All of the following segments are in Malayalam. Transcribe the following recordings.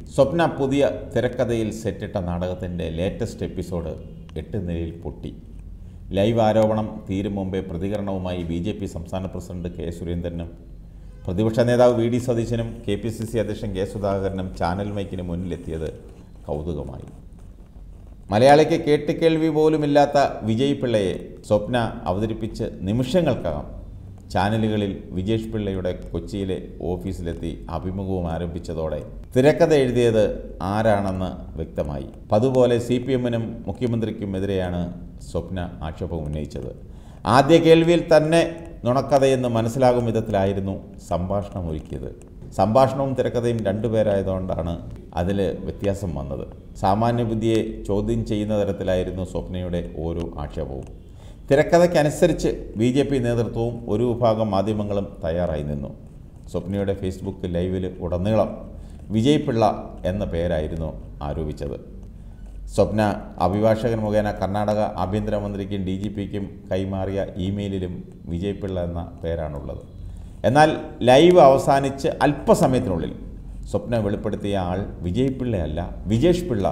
സ്വപ്ന പുതിയ തിരക്കഥയിൽ സെറ്റിട്ട നാടകത്തിന്റെ ലേറ്റസ്റ്റ് എപ്പിസോഡ് എട്ട് നിലയിൽ പൊട്ടി. ലൈവ് ആരോപണം തീരും മുമ്പേ പ്രതികരണവുമായി ബി ജെ പി സംസ്ഥാന പ്രസിഡന്റ് കെ സുരേന്ദ്രനും പ്രതിപക്ഷ നേതാവ് വി ഡി സതീശനും കെ പി സി സി അധ്യക്ഷൻ കെ സുധാകരനും ചാനൽ മൈക്കിന് മുന്നിലെത്തിയത് കൗതുകമായി. മലയാളിക്ക് കേട്ടുകേൾവി പോലുമില്ലാത്ത വിജയ് പിള്ളയെ സ്വപ്ന അവതരിപ്പിച്ച് നിമിഷങ്ങൾക്കകം ചാനലുകളിൽ വിജേഷ് പിള്ളയുടെ കൊച്ചിയിലെ ഓഫീസിലെത്തി അഭിമുഖവും ആരംഭിച്ചതോടെ തിരക്കഥ എഴുതിയത് ആരാണെന്ന് വ്യക്തമായി. അതുപോലെ സി പി എമ്മിനും മുഖ്യമന്ത്രിക്കുമെതിരെയാണ് സ്വപ്ന ആക്ഷേപം ഉന്നയിച്ചത്. ആദ്യ കേൾവിയിൽ തന്നെ നുണക്കഥയെന്ന് മനസ്സിലാകും വിധത്തിലായിരുന്നു സംഭാഷണം ഒരുക്കിയത്. സംഭാഷണവും തിരക്കഥയും രണ്ടുപേരായതുകൊണ്ടാണ് അതിൽ വ്യത്യാസം വന്നത്. സാമാന്യബുദ്ധിയെ ചോദ്യം ചെയ്യുന്ന തരത്തിലായിരുന്നു സ്വപ്നയുടെ ഓരോ ആക്ഷേപവും. തിരക്കഥയ്ക്കനുസരിച്ച് ബി ജെ പി നേതൃത്വവും ഒരു വിഭാഗം മാധ്യമങ്ങളും തയ്യാറായി നിന്നു. സ്വപ്നയുടെ ഫേസ്ബുക്ക് ലൈവിൽ ഉടനീളം വിജയ് പിള്ള എന്ന പേരായിരുന്നു ആരോപിച്ചത്. സ്വപ്ന അഭിഭാഷകൻ മുഖേന കർണാടക ആഭ്യന്തരമന്ത്രിക്കും ഡി ജി പിക്കും കൈമാറിയ ഇമെയിലിലും വിജയ് പിള്ള എന്ന പേരാണുള്ളത്. എന്നാൽ ലൈവ് അവസാനിച്ച് അല്പസമയത്തിനുള്ളിൽ സ്വപ്ന വെളിപ്പെടുത്തിയ ആൾ Vijay പിള്ളയല്ല Vijesh Pillai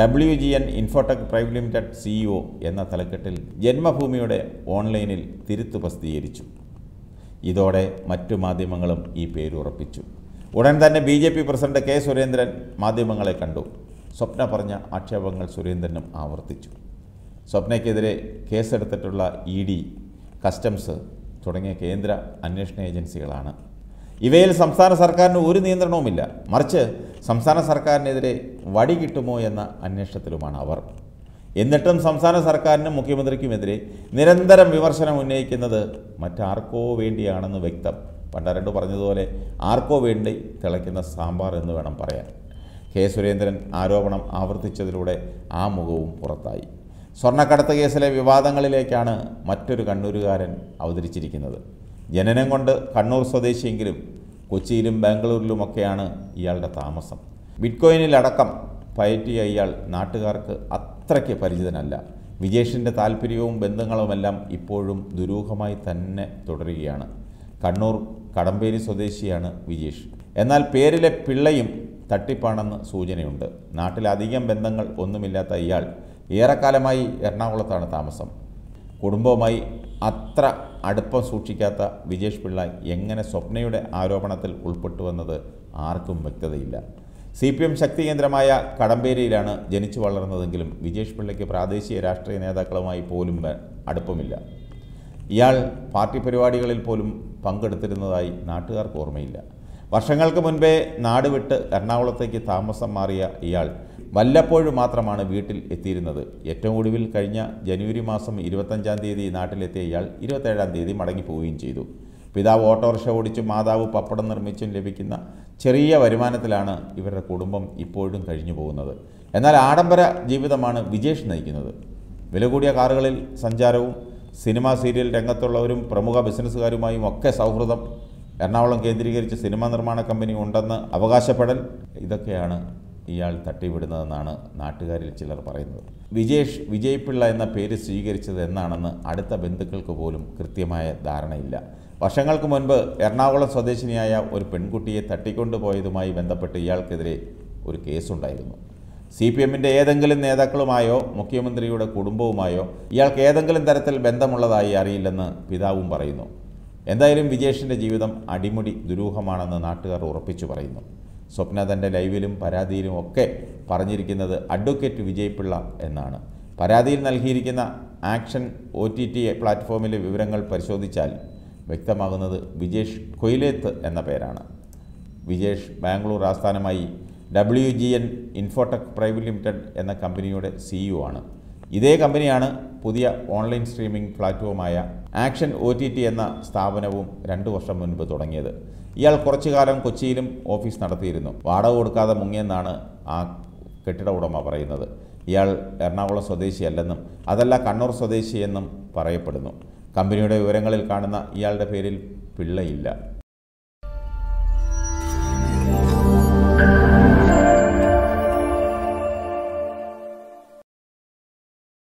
W G N infotech private limited CEO എന്ന തലക്കെട്ടിൽ ജന്മഭൂമിയുടെ ഓൺലൈനിൽ തിരുത്തു പ്രസിദ്ധീകരിച്ചു. ഇതോടെ മറ്റു മാധ്യമങ്ങളും ഈ പേരുറപ്പിച്ചു ഉടൻ തന്നെ B J P president K Surendran മാധ്യമങ്ങളെ കണ്ടു. സ്വപ്ന പറഞ്ഞ ആക്ഷേപങ്ങൾ സുരേന്ദ്രനും ആവർത്തിച്ചു. സ്വപ്നയ്ക്കെതിരെ കേസെടുത്തിട്ടുള്ള ഇ ഡി കസ്റ്റംസ് തുടങ്ങിയ കേന്ദ്ര അന്വേഷണ ഏജൻസികളാണ് ഇവയിൽ സംസ്ഥാന സർക്കാരിന് ഒരു നിയന്ത്രണവുമില്ല. മറിച്ച് സംസ്ഥാന സർക്കാരിനെതിരെ വടി കിട്ടുമോ എന്ന അന്വേഷണത്തിലുമാണ് അവർ. എന്നിട്ടും സംസ്ഥാന സർക്കാരിനും മുഖ്യമന്ത്രിക്കുമെതിരെ നിരന്തരം വിമർശനം ഉന്നയിക്കുന്നത് മറ്റാർക്കോ വേണ്ടിയാണെന്ന് വ്യക്തം. പണ്ടാരണ്ട് പറഞ്ഞതുപോലെ ആർക്കോ വേണ്ടി തിളയ്ക്കുന്ന സാമ്പാർ എന്ന് വേണം പറയാൻ. കെ സുരേന്ദ്രൻ ആരോപണം ആവർത്തിച്ചതിലൂടെ ആ മുഖവും പുറത്തായി. സ്വർണക്കടത്ത് കേസിലെ വിവാദങ്ങളിലേക്കാണ് മറ്റൊരു കണ്ണൂരുകാരൻ അവതരിച്ചിരിക്കുന്നത്. ജനനം കൊണ്ട് കണ്ണൂർ സ്വദേശിയെങ്കിലും കൊച്ചിയിലും ബാംഗ്ലൂരിലുമൊക്കെയാണ് ഇയാളുടെ താമസം. ബിറ്റ്കോയിനിലടക്കം പയറ്റിയ ഇയാൾ നാട്ടുകാർക്ക് അത്രയ്ക്ക് പരിചിതനല്ല. വിജേഷിന്റെ താല്പര്യവും ബന്ധങ്ങളുമെല്ലാം ഇപ്പോഴും ദുരൂഹമായി തന്നെ തുടരുകയാണ്. കണ്ണൂർ കടമ്പേരി സ്വദേശിയാണ് വിജേഷ്. എന്നാൽ പേരിലെ പിള്ളയും തട്ടിപ്പാണെന്ന് സൂചനയുണ്ട്. നാട്ടിലധികം ബന്ധങ്ങൾ ഒന്നുമില്ലാത്ത ഇയാൾ ഏറെക്കാലമായി എറണാകുളത്താണ് താമസം. കുടുംബവുമായി അത്ര അടുപ്പം സൂക്ഷിക്കാത്ത വിജേഷ് പിള്ള എങ്ങനെ സ്വപ്നയുടെ ആരോപണത്തിൽ ഉൾപ്പെട്ടുവെന്നത് ആർക്കും വ്യക്തതയില്ല. സി പി എം ശക്തി കേന്ദ്രമായ കടമ്പേരിയിലാണ് ജനിച്ചു വളർന്നതെങ്കിലും വിജേഷ് പിള്ളയ്ക്ക് പ്രാദേശിക രാഷ്ട്രീയ നേതാക്കളുമായി പോലും അടുപ്പമില്ല. ഇയാൾ പാർട്ടി പരിപാടികളിൽ പോലും പങ്കെടുത്തിരുന്നതായി നാട്ടുകാർക്ക് ഓർമ്മയില്ല. വർഷങ്ങൾക്ക് മുൻപേ നാട് വിട്ട് എറണാകുളത്തേക്ക് താമസം മാറിയ ഇയാൾ വല്ലപ്പോഴും മാത്രമാണ് വീട്ടിൽ എത്തിയിരുന്നത്. ഏറ്റവും ഒടുവിൽ കഴിഞ്ഞ ജനുവരി മാസം ഇരുപത്തഞ്ചാം തീയതി നാട്ടിലെത്തിയ ഇയാൾ ഇരുപത്തേഴാം തീയതി മടങ്ങിപ്പോവുകയും ചെയ്തു. പിതാവ് ഓട്ടോറിക്ഷ ഓടിച്ചും മാതാവ് പപ്പടം നിർമ്മിച്ചും ലഭിക്കുന്ന ചെറിയ വരുമാനത്തിലാണ് ഇവരുടെ കുടുംബം ഇപ്പോഴും കഴിഞ്ഞു പോകുന്നത്. എന്നാൽ ആഡംബര ജീവിതമാണ് വിജേഷ് നയിക്കുന്നത്. വില കൂടിയ കാറുകളിൽ സഞ്ചാരവും സിനിമാ സീരിയൽ രംഗത്തുള്ളവരും പ്രമുഖ ബിസിനസ്സുകാരുമായും ഒക്കെ സൗഹൃദം എറണാകുളം കേന്ദ്രീകരിച്ച് സിനിമാ നിർമ്മാണ കമ്പനി ഉണ്ടെന്ന് അവകാശപ്പെടൽ ഇതൊക്കെയാണ് ഇയാൾ തട്ടിവിടുന്നതെന്നാണ് നാട്ടുകാരിൽ ചിലർ പറയുന്നത്. വിജേഷ് വിജയ് പിള്ള എന്ന പേര് സ്വീകരിച്ചത് എന്നാണെന്ന് അടുത്ത ബന്ധുക്കൾക്ക് പോലും കൃത്യമായ ധാരണയില്ല. വർഷങ്ങൾക്ക് മുൻപ് എറണാകുളം സ്വദേശിനിയായ ഒരു പെൺകുട്ടിയെ തട്ടിക്കൊണ്ടുപോയതുമായി ബന്ധപ്പെട്ട് ഇയാൾക്കെതിരെ ഒരു കേസുണ്ടായിരുന്നു. സി പി എമ്മിന്റെ ഏതെങ്കിലും നേതാക്കളുമായോ മുഖ്യമന്ത്രിയുടെ കുടുംബവുമായോ ഇയാൾക്ക് ഏതെങ്കിലും തരത്തിൽ ബന്ധമുള്ളതായി അറിയില്ലെന്ന് പിതാവും പറയുന്നു. എന്തായാലും വിജേഷിന്റെ ജീവിതം അടിമുടി ദുരൂഹമാണെന്ന് നാട്ടുകാർ ഉറപ്പിച്ചു പറയുന്നു. സ്വപ്ന തന്റെ ലൈവിലും പരാതിയിലും ഒക്കെ പറഞ്ഞിരിക്കുന്നത് അഡ്വക്കേറ്റ് വിജയ് പിള്ള എന്നാണ്. പരാതിയിൽ നൽകിയിരിക്കുന്ന ആക്ഷൻ ഒ ടി ടി പ്ലാറ്റ്ഫോമിലെ വിവരങ്ങൾ പരിശോധിച്ചാൽ വ്യക്തമാകുന്നത് വിജേഷ് കൊയിലേത്ത് എന്ന പേരാണ്. വിജേഷ് ബാംഗ്ലൂർ ആസ്ഥാനമായി W G N infotech private limited എന്ന കമ്പനിയുടെ സിഇഒ ആണ്. ഇതേ കമ്പനിയാണ് പുതിയ ഓൺലൈൻ സ്ട്രീമിംഗ് പ്ലാറ്റ്ഫോമായ ആക്ഷൻ ഒ ടി ടി എന്ന സ്ഥാപനവും രണ്ടു വർഷം മുൻപ് തുടങ്ങിയത്. ഇയാൾ കുറച്ചു കാലം കൊച്ചിയിലും ഓഫീസ് നടത്തിയിരുന്നു. വാടക കൊടുക്കാതെ മുങ്ങിയെന്നാണ് ആ കെട്ടിട ഉടമ പറയുന്നത്. ഇയാൾ എറണാകുളം സ്വദേശിയല്ലെന്നും അതല്ല കണ്ണൂർ സ്വദേശിയെന്നും പറയപ്പെടുന്നു. കമ്പനിയുടെ വിവരങ്ങളിൽ കാണുന്ന ഇയാളുടെ പേരിൽ പിള്ളയില്ല.